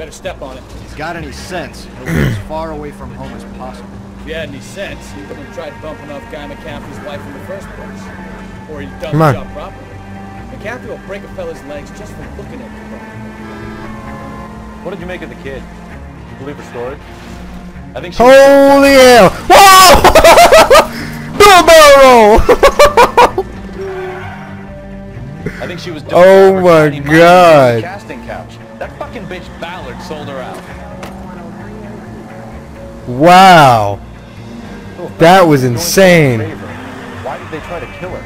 Better step on it. If he's got any sense, he'll be as far away from home as possible. If he had any sense, he wouldn't have tried bumping off Guy McAfee's wife in the first place. Or he'd done the job properly. McCaffrey will break a fella's legs just for looking at the bum. What did you make of the kid? You believe her story? I think she Holy hell! Whoa! Bill I think she was doing Oh my God. casting couch. That fucking bitch Ballard sold her out. Wow. Oh, that was Doing her a insane. Why did they try to kill her?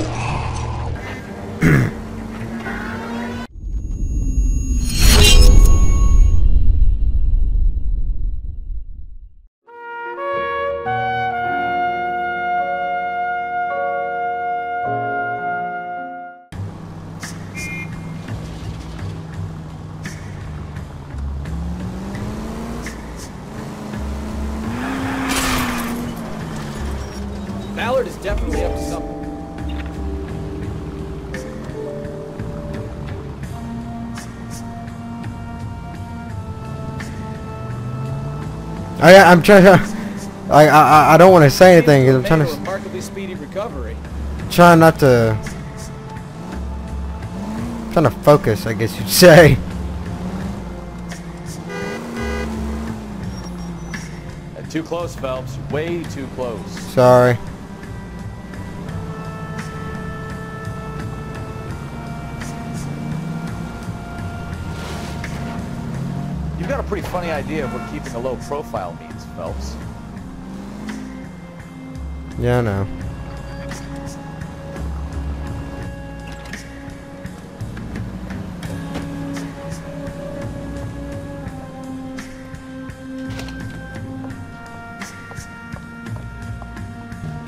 Ballard is definitely up to something. I, I'm trying to. I, I, I don't want to say anything 'cause I'm trying to, remarkably speedy recovery. trying not to, trying to focus, I guess you'd say. Too close, Phelps. Way too close. Sorry. A pretty funny idea of what keeping a low profile means, Phelps. Yeah, I know.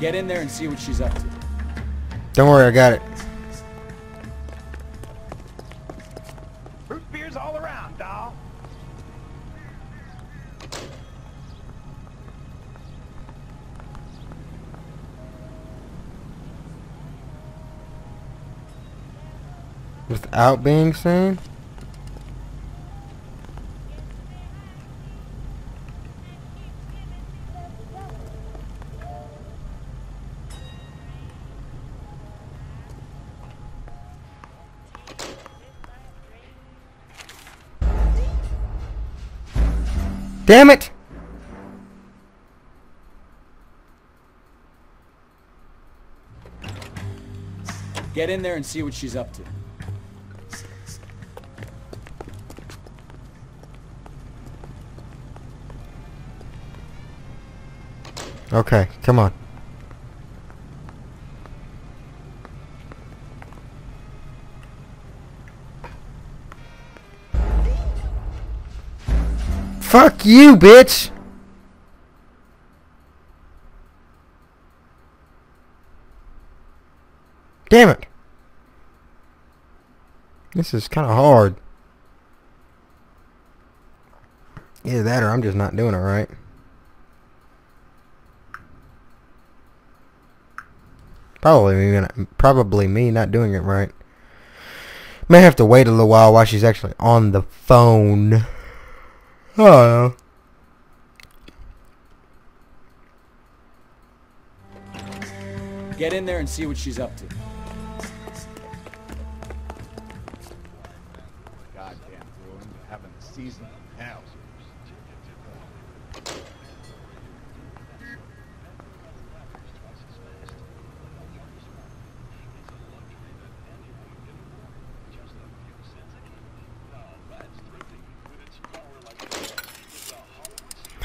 Get in there and see what she's up to. Don't worry, I got it. Root beers all around, doll. Without being seen? Damn it! Get in there and see what she's up to. Okay, come on. Fuck you, bitch! Damn it! This is kind of hard. Either that or I'm just not doing it right. Probably me, not- probably me not doing it right. May have to wait a little while while she's actually on the phone. Oh. Get in there and see what she's up to. Goddamn ruined having the season of hell.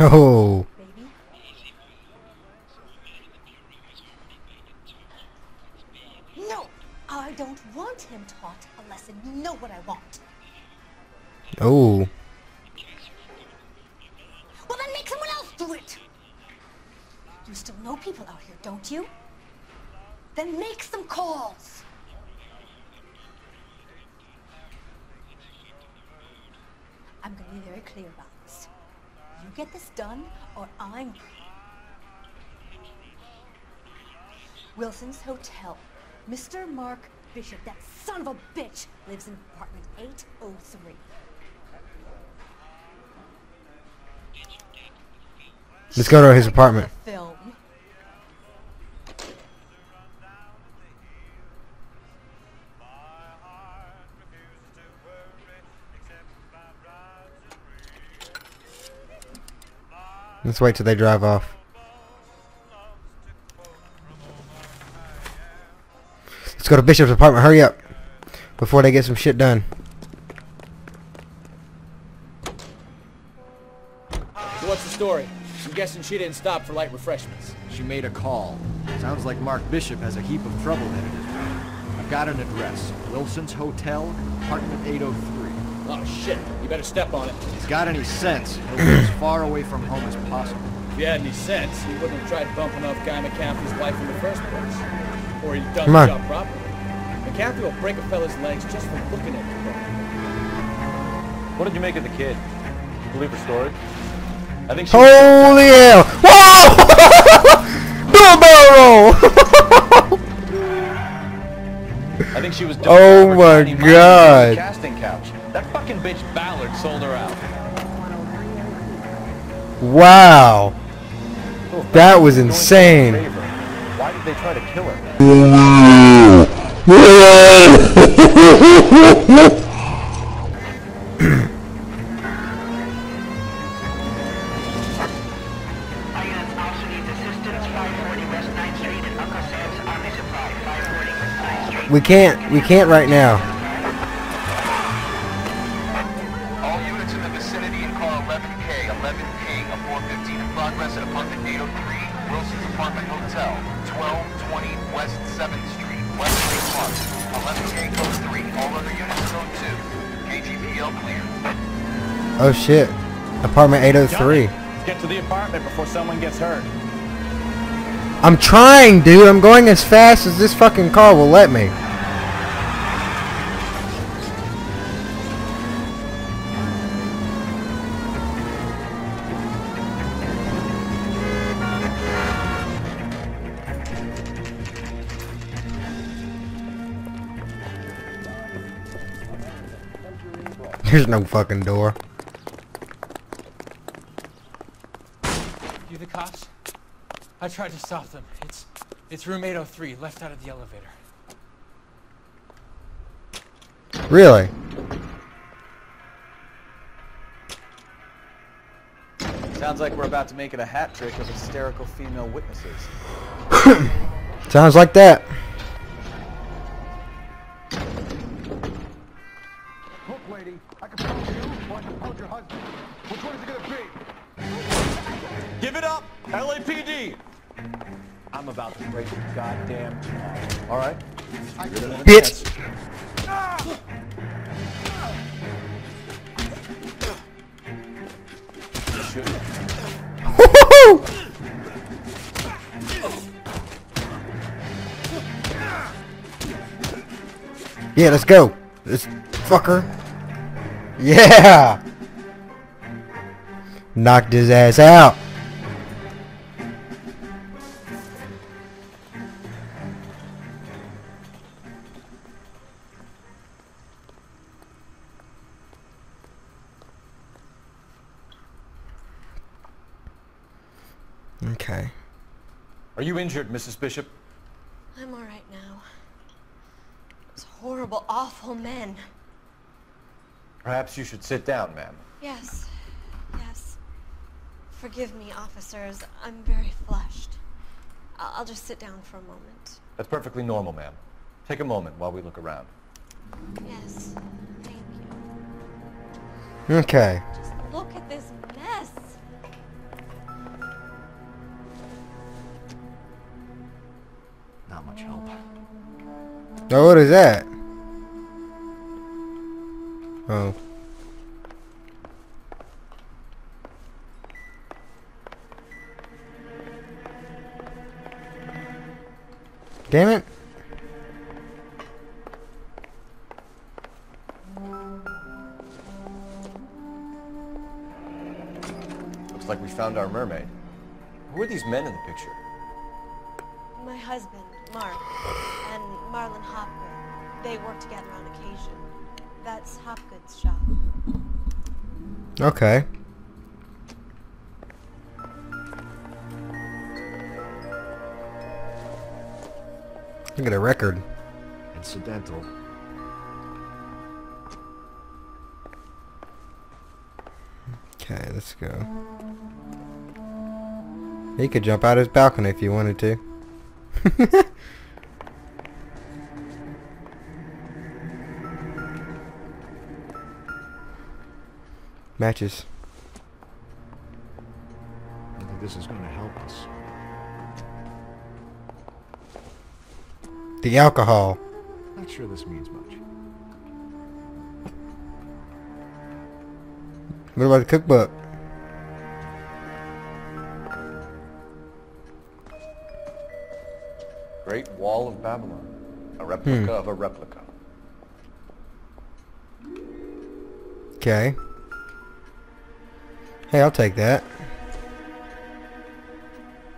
Oh. No, I don't want him taught a lesson. You know what I want. Oh. Well, then make someone else do it. You still know people out here, don't you? Then make some calls. I'm going to be very clear about this. You get this done, or I'm. Wilson's Hotel. Mr. Mark Bishop, that son of a bitch, lives in apartment 803. Let's go to his apartment. Let's wait till they drive off. Let's go to Bishop's apartment. Hurry up. Before they get some shit done. So what's the story? I'm guessing she didn't stop for light refreshments. She made a call. Sounds like Mark Bishop has a heap of trouble headed his way. I've got an address. Wilson's Hotel, apartment 803. Oh shit, you better step on it. If he's got any sense, he'll be as far away from home as possible. If he had any sense, he wouldn't have tried bumping off Guy McAfee's wife in the first place. Or he'd done Come the job properly. McCaffrey will break a fella's legs just for looking at you. What did you make of the kid? Believe her story? I think she Holy hell! Whoa! Bilbo! I think she was doing Oh my God. casting couch. That fucking bitch Ballard sold her out. wow. That was doing her a insane. Why did they try to kill her? Units also needs assistance 540 West 9th Street and Uncle Sam's Army Supply 540 West 9th Street. We can't. We can't right now. Vicinity and call 11K, 11K, a 415 in progress at apartment 803, Wilson's Apartment Hotel, 1220 West 7th Street, West Lake Park. 11K code 3, all other units code 2. KGPL clear. Oh shit. Apartment 803. Let's get to the apartment before someone gets hurt. I'm trying, dude. I'm going as fast as this fucking car will let me. There's no fucking door. You the cops? I tried to stop them. It's it's room 803, left out of the elevator. Really? Sounds like we're about to make it a hat trick of hysterical female witnesses. Sounds like that. Break your goddamn. All right. Bitch. Yeah, let's go. This fucker. Yeah. Knocked his ass out. Injured, Mrs. Bishop? I'm all right now. Those horrible, awful men. Perhaps you should sit down, ma'am. Yes, yes. Forgive me, officers. I'm very flushed. I'll, I'll just sit down for a moment. That's perfectly normal, ma'am. Take a moment while we look around. Yes, thank you. Okay. Oh, what is that? Oh. Damn it. Looks like we found our mermaid. Who are these men in the picture? My husband, Mark, and Marlon Hopgood, They work together on occasion. That's Hopgood's shop. Okay. Look at a record. Incidental. Okay, let's go. He could jump out of his balcony if you wanted to. Matches. I think this is going to help us. The alcohol. Not sure this means much. What about the cookbook? Babylon. A replica hmm. of a replica. Okay. Hey, I'll take that.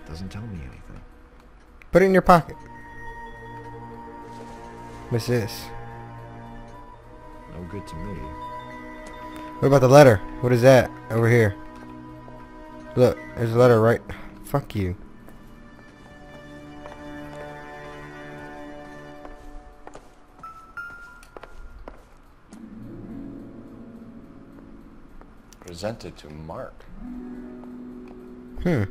Doesn't tell me anything. Put it in your pocket. What's this? No good to me. What about the letter? What is that over here? Look, there's a letter right. Fuck you. presented to Mark. Hmm.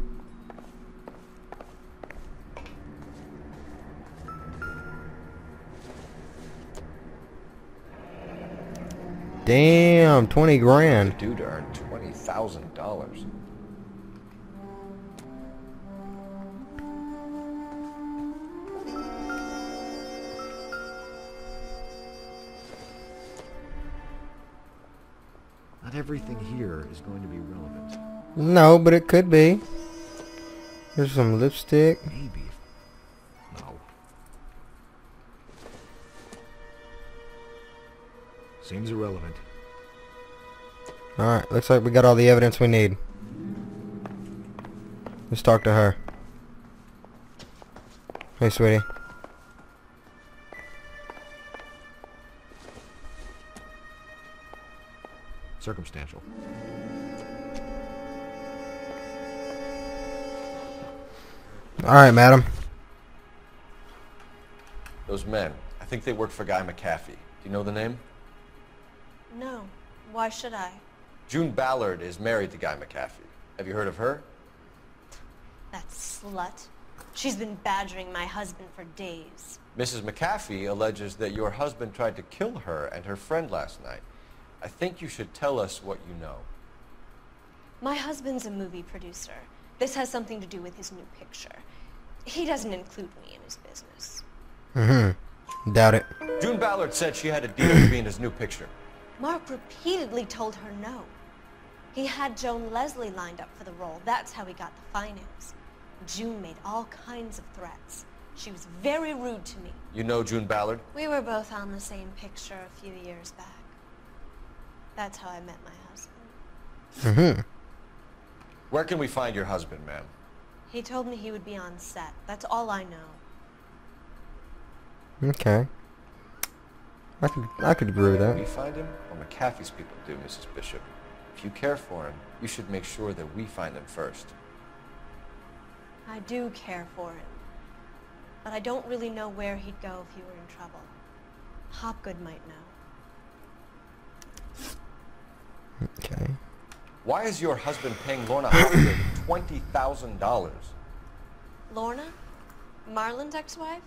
Damn, 20 grand. Dude earned $20,000. Not everything here is going to be relevant. No, but it could be. There's some lipstick. Maybe. No. Seems irrelevant. Alright, looks like we got all the evidence we need. Let's talk to her. Hey, sweetie. Circumstantial. Alright, madam. Those men. I think they work for Guy McAfee. Do you know the name? No. Why should I? June Ballard is married to Guy McAfee. Have you heard of her? That slut. She's been badgering my husband for days. Mrs. McAfee alleges that your husband tried to kill her and her friend last night. I think you should tell us what you know. My husband's a movie producer. This has something to do with his new picture. He doesn't include me in his business. Mm-hmm. Doubt it. June Ballard said she had a deal to be in his new picture. Mark repeatedly told her no. He had Joan Leslie lined up for the role. That's how he got the finance. June made all kinds of threats. She was very rude to me. You know June Ballard? We were both on the same picture a few years back. That's how I met my husband. Mm-hmm. Where can we find your husband, ma'am? He told me he would be on set. That's all I know. Okay. I could I could agree with that. We find him, or McAfee's people do, Mrs. Bishop. If you care for him, you should make sure that we find him first. I do care for him. But I don't really know where he'd go if he were in trouble. Hopgood might know. Okay. Why is your husband paying Lorna Hopgood $20,000? Lorna? Marlon's ex-wife?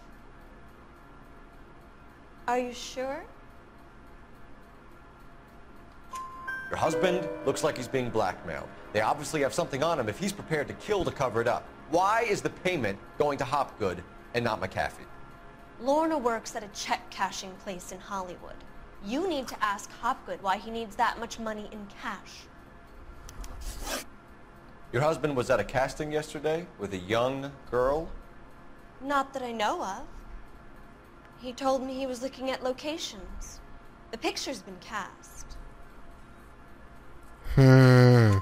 Are you sure? Your husband looks like he's being blackmailed. They obviously have something on him if he's prepared to kill to cover it up. Why is the payment going to Hopgood and not McAfee? Lorna works at a check cashing place in Hollywood. You need to ask Hopgood why he needs that much money in cash. Your husband was at a casting yesterday with a young girl? Not that I know of. He told me he was looking at locations. The picture's been cast. Hmm.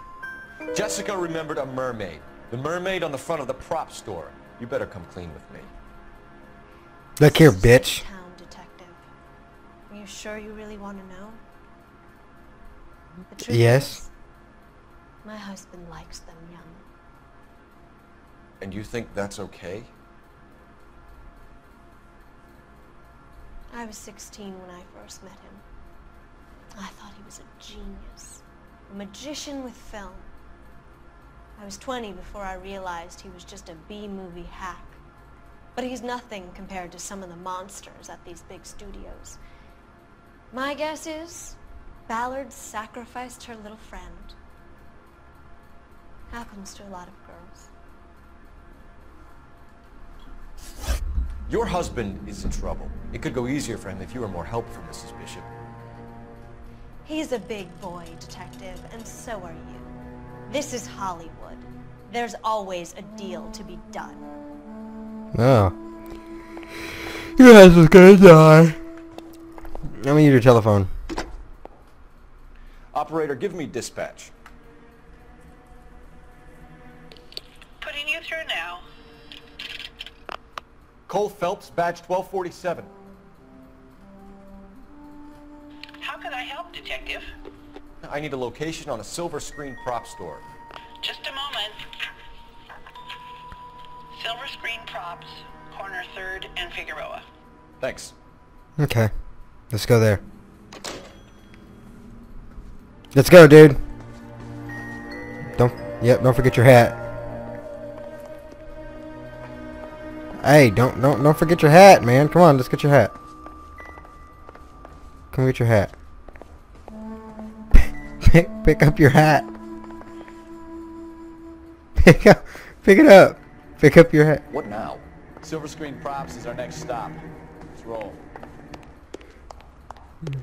Jessica remembered a mermaid. The mermaid on the front of the prop store. You better come clean with me. Look here, bitch. Town detective. Are you sure you really want to know? The truth Yes. is, my husband likes them young. And you think that's okay? I was 16 when I first met him. I thought he was a genius, a magician with film. I was 20 before I realized he was just a B-movie hack. But he's nothing compared to some of the monsters at these big studios. My guess is Ballard sacrificed her little friend. Happens to a lot of girls. Your husband is in trouble. It could go easier for him if you were more helpful, Mrs. Bishop. He's a big boy, detective, and so are you. This is Hollywood. There's always a deal to be done. Ah. Oh. Your husband's gonna die. Let me use your telephone. Operator, give me dispatch. Putting you through now. Cole Phelps, badge 1247. How can I help, Detective? I need a location on a silver screen prop store. Just a moment. Silver Screen Props, corner 3rd and Figueroa. Thanks. Okay. Let's go there. Let's go, dude. Don't, yep, don't forget your hat. Hey, don't, don't, don't forget your hat, man. Come on, let's get your hat. Come get your hat. Pick, pick up your hat. Pick up, pick it up. Pick up your hat. What now? Silver Screen Props is our next stop. Let's roll. Mm.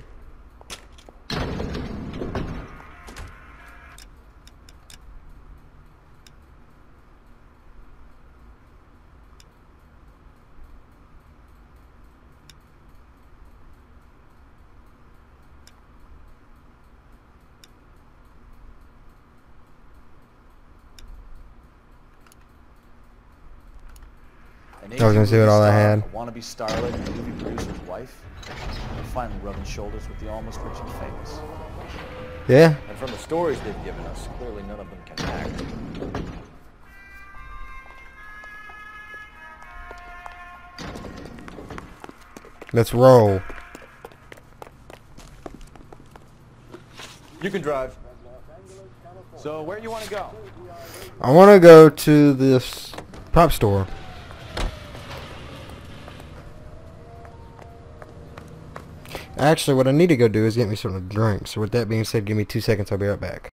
An I was gonna see what all I had. Wannabe starlet, and movie producer's wife. They're finally rubbing shoulders with the almost rich and famous. Yeah. And from the stories they've given us, clearly none of them can act. Let's roll. You can drive. So where do you want to go? I want to go to this prop store. Actually, what I need to go do is get me some drink. So with that being said, give me two seconds. I'll be right back.